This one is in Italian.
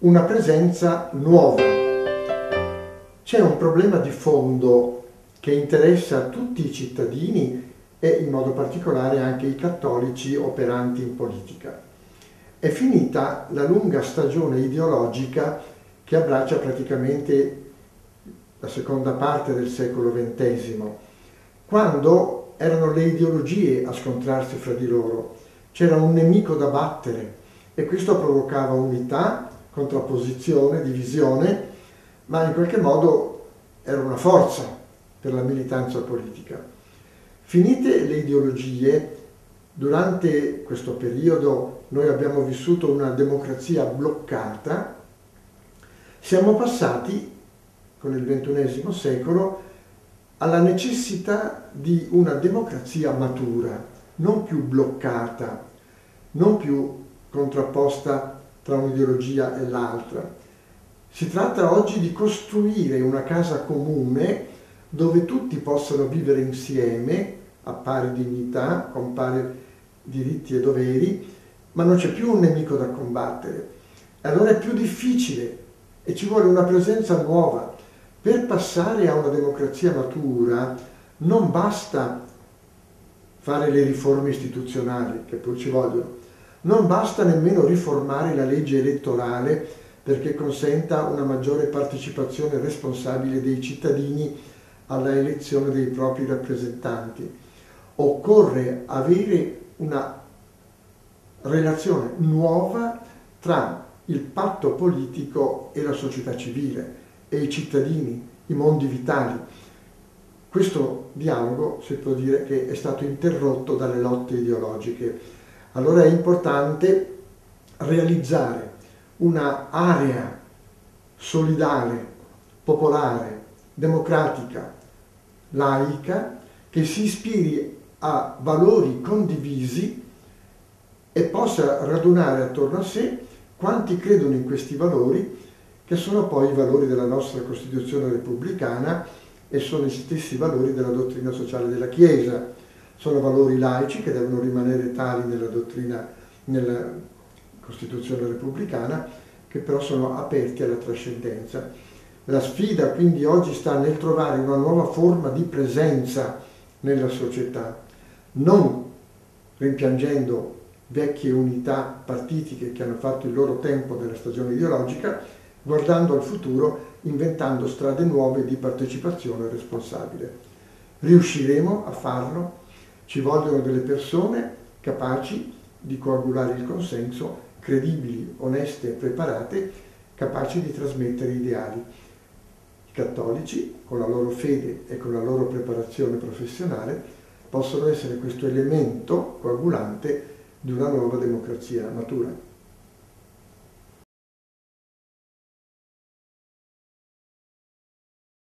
una presenza nuova. C'è un problema di fondo che interessa tutti i cittadini e in modo particolare anche i cattolici operanti in politica. È finita la lunga stagione ideologica che abbraccia praticamente la seconda parte del secolo XX, quando erano le ideologie a scontrarsi fra di loro, c'era un nemico da battere e questo provocava unità, contrapposizione, divisione, ma in qualche modo era una forza per la militanza politica. Finite le ideologie, durante questo periodo noi abbiamo vissuto una democrazia bloccata, siamo passati con il XXI secolo alla necessità di una democrazia matura, non più bloccata, non più contrapposta tra un'ideologia e l'altra. Si tratta oggi di costruire una casa comune dove tutti possano vivere insieme a pari dignità, con pari diritti e doveri, ma non c'è più un nemico da combattere. Allora è più difficile e ci vuole una presenza nuova. Per passare a una democrazia matura non basta fare le riforme istituzionali, che poi ci vogliono, non basta nemmeno riformare la legge elettorale perché consenta una maggiore partecipazione responsabile dei cittadini alla elezione dei propri rappresentanti. Occorre avere una relazione nuova tra il patto politico e la società civile e i cittadini, i mondi vitali. Questo dialogo si può dire che è stato interrotto dalle lotte ideologiche. Allora è importante realizzare una area solidale, popolare, democratica, laica, che si ispiri a valori condivisi e possa radunare attorno a sé quanti credono in questi valori, che sono poi i valori della nostra Costituzione repubblicana e sono gli stessi valori della dottrina sociale della Chiesa. Sono valori laici che devono rimanere tali nella dottrina, nella Costituzione repubblicana, che però sono aperti alla trascendenza. La sfida quindi oggi sta nel trovare una nuova forma di presenza nella società, non rimpiangendo vecchie unità partitiche che hanno fatto il loro tempo nella stagione ideologica, guardando al futuro, inventando strade nuove di partecipazione responsabile. Riusciremo a farlo? Ci vogliono delle persone capaci di coagulare il consenso, credibili, oneste e preparate, capaci di trasmettere ideali. I cattolici, con la loro fede e con la loro preparazione professionale, possono essere questo elemento coagulante di una nuova democrazia matura.